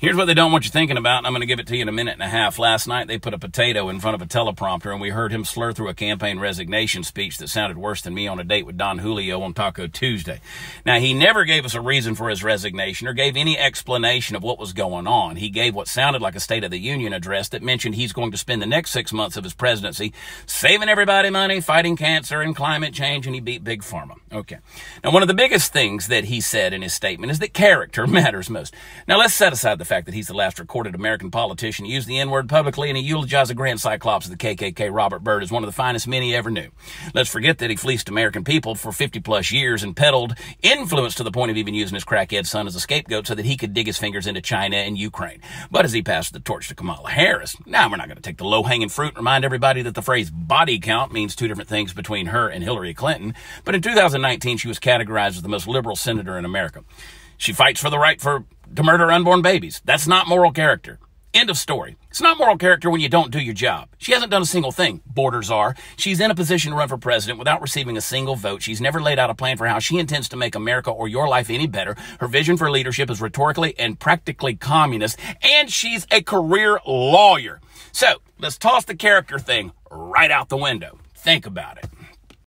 Here's what they don't want you thinking about, and I'm going to give it to you in a minute and a half. Last night, they put a potato in front of a teleprompter, and we heard him slur through a campaign resignation speech that sounded worse than me on a date with Don Julio on Taco Tuesday. Now, he never gave us a reason for his resignation or gave any explanation of what was going on. He gave what sounded like a State of the Union address that mentioned he's going to spend the next six months of his presidency saving everybody money, fighting cancer and climate change, and he beat Big Pharma. Okay. Now, one of the biggest things that he said in his statement is that character matters most. Now, let's set aside the fact that he's the last recorded American politician to use the N word publicly and he eulogized the grand cyclops of the KKK, Robert Byrd, as one of the finest men he ever knew. Let's forget that he fleeced American people for 50 plus years and peddled influence to the point of even using his crackhead son as a scapegoat so that he could dig his fingers into China and Ukraine. But as he passed the torch to Kamala Harris, now we're not going to take the low hanging fruit and remind everybody that the phrase body count means two different things between her and Hillary Clinton. But in 2019, she was categorized as the most liberal senator in America. She fights for the right for to murder unborn babies. That's not moral character. End of story. It's not moral character when you don't do your job. She hasn't done a single thing. Borders are. She's in a position to run for president without receiving a single vote. She's never laid out a plan for how she intends to make America or your life any better. Her vision for leadership is rhetorically and practically communist, and she's a career lawyer. So let's toss the character thing right out the window. Think about it.